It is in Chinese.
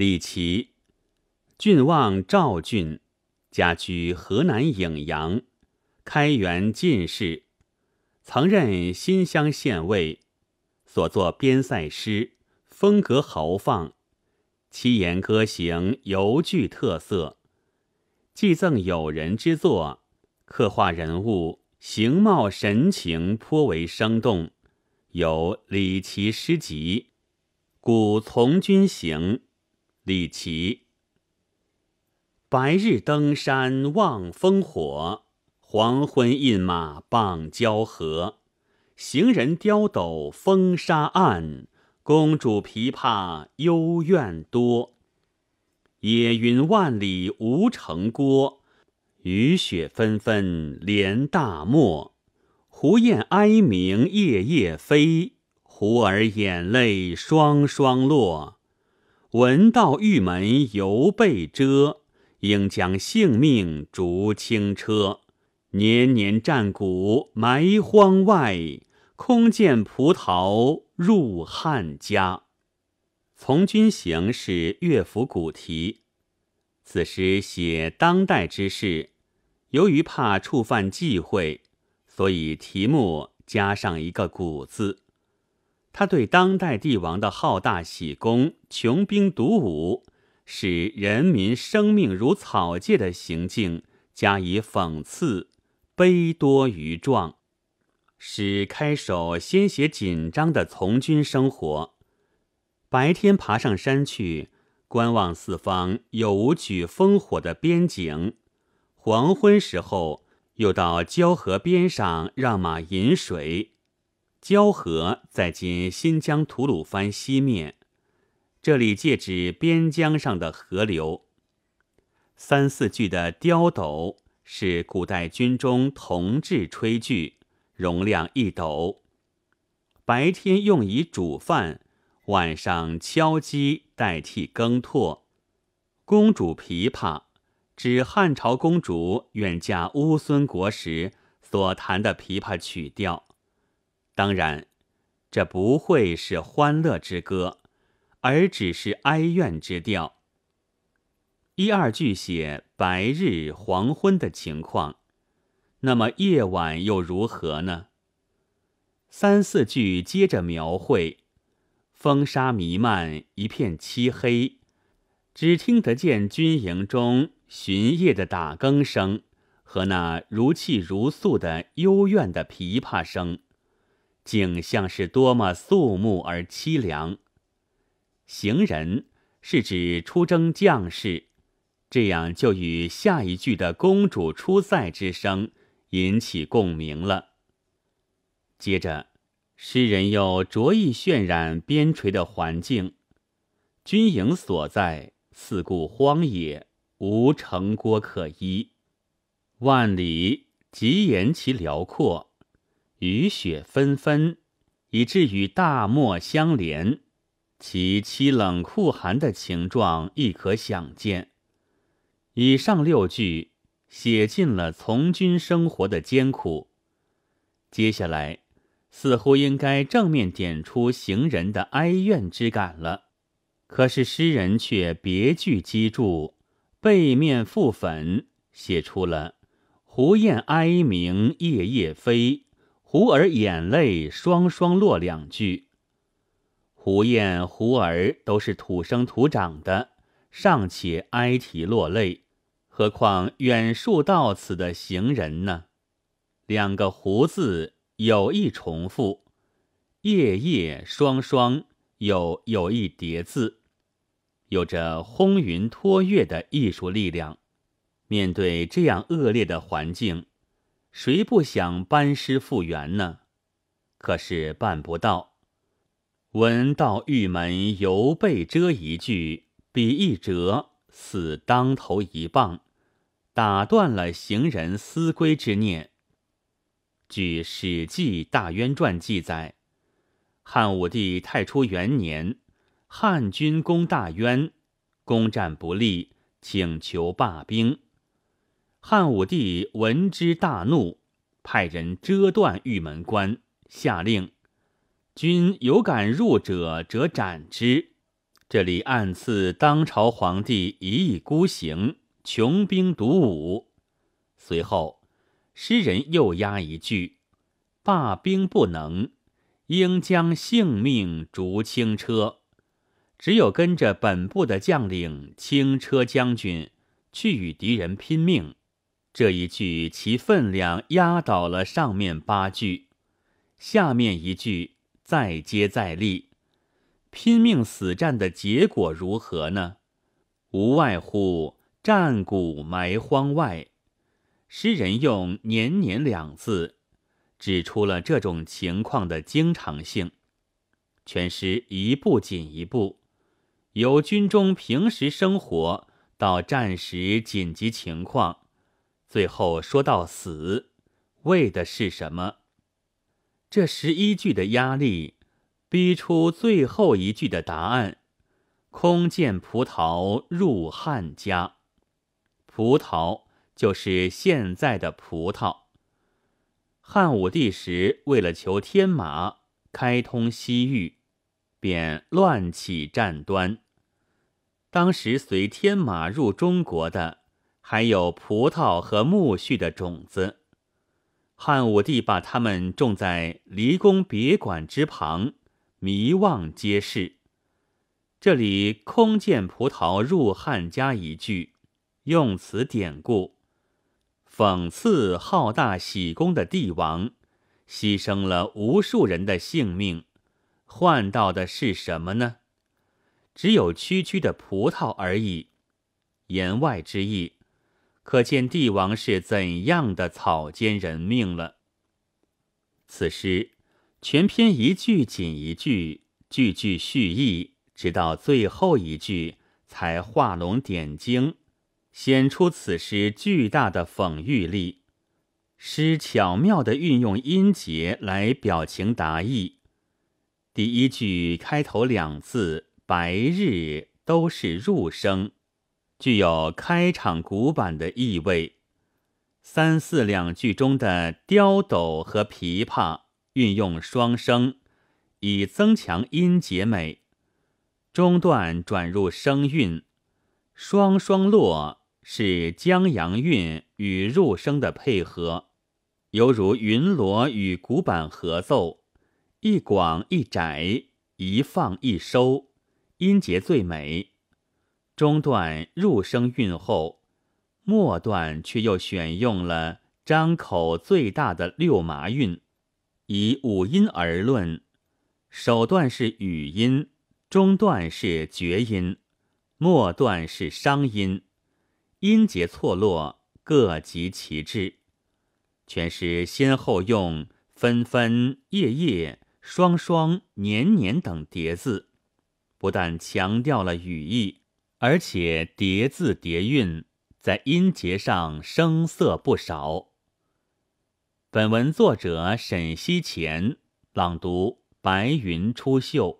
李琦，郡望赵郡，家居河南颍阳，开元进士，曾任新乡县尉，所作边塞诗，风格豪放，七言歌行尤具特色。寄赠友人之作，刻画人物形貌神情颇为生动，有《李琦诗集》，古从军行。李琦，白日登山望烽火，黄昏饮马傍交河。行人刁斗风沙暗，公主琵琶幽怨多。野云万里无城郭，雨雪纷纷连大漠。胡雁哀鸣夜夜飞，胡儿眼泪双双落。闻道玉门犹被遮，应将性命逐轻车。年年战鼓埋荒外，空见葡萄入汉家。《从军行》是乐府古题，此诗写当代之事，由于怕触犯忌讳，所以题目加上一个“古”字。他对当代帝王的好大喜功、穷兵黩武，使人民生命如草芥的行径加以讽刺，悲多于壮。使开首先写紧张的从军生活。白天爬上山去观望四方有无举烽火的边景，黄昏时候又到交河边上让马饮水。交河在今新疆吐鲁番西面，这里借指边疆上的河流。三四句的刁斗是古代军中铜制炊具，容量一斗，白天用以煮饭。晚上敲击代替羹拓，公主琵琶指汉朝公主远嫁乌孙国时所弹的琵琶曲调。当然，这不会是欢乐之歌，而只是哀怨之调。一二句写白日黄昏的情况，那么夜晚又如何呢？三四句接着描绘。风沙弥漫，一片漆黑，只听得见军营中巡夜的打更声和那如泣如诉的幽怨的琵琶声，景象是多么肃穆而凄凉。行人是指出征将士，这样就与下一句的公主出塞之声引起共鸣了。接着。诗人又着意渲染边陲的环境，军营所在四顾荒野，无城郭可依。万里极言其辽阔，雨雪纷纷，以至与大漠相连，其凄冷酷寒的情状亦可想见。以上六句写尽了从军生活的艰苦。接下来。似乎应该正面点出行人的哀怨之感了，可是诗人却别具机注，背面覆粉，写出了“胡雁哀鸣夜夜飞，胡儿眼泪双双落”两句。胡雁、胡儿都是土生土长的，尚且哀啼落泪，何况远戍到此的行人呢？两个“胡”字。有意重复，夜夜双双有有意叠字，有着轰云托月的艺术力量。面对这样恶劣的环境，谁不想班师复原呢？可是办不到。闻道玉门犹被遮一句，比一折，似当头一棒，打断了行人思归之念。据《史记·大渊传》记载，汉武帝太初元年，汉军攻大渊，攻战不利，请求罢兵。汉武帝闻之大怒，派人遮断玉门关，下令：君有敢入者，者斩之；这里暗刺当朝皇帝一意孤行，穷兵黩武。随后，诗人又押一句：“罢兵不能，应将性命逐轻车。”只有跟着本部的将领轻车将军去与敌人拼命。这一句其分量压倒了上面八句，下面一句再接再厉。拼命死战的结果如何呢？无外乎战鼓埋荒外。诗人用“年年”两字，指出了这种情况的经常性。全诗一步紧一步，由军中平时生活到战时紧急情况。最后说到死，为的是什么？这十一句的压力，逼出最后一句的答案：空见葡萄入汉家。葡萄就是现在的葡萄。汉武帝时，为了求天马，开通西域，便乱起战端。当时随天马入中国的。还有葡萄和苜蓿的种子，汉武帝把它们种在离宫别馆之旁，迷望皆是。这里空见葡萄入汉家一句，用词典故，讽刺好大喜功的帝王牺牲了无数人的性命，换到的是什么呢？只有区区的葡萄而已。言外之意。可见帝王是怎样的草菅人命了。此诗全篇一句紧一句，句句蓄意，直到最后一句才画龙点睛，显出此诗巨大的讽喻力。诗巧妙地运用音节来表情达意。第一句开头两字“白日”都是入声。具有开场古板的意味，三四两句中的刁斗和琵琶运用双声，以增强音节美。中段转入声韵，双双落是江阳韵与入声的配合，犹如云锣与古板合奏，一广一窄，一放一收，音节最美。中段入声韵后，末段却又选用了张口最大的六麻韵。以五音而论，首段是语音，中段是绝音，末段是商音，音节错落，各极其致。全诗先后用分分、夜夜、双双、年年等叠字，不但强调了语义。而且叠字叠韵，在音节上声色不少。本文作者沈西乾朗读：白云出岫。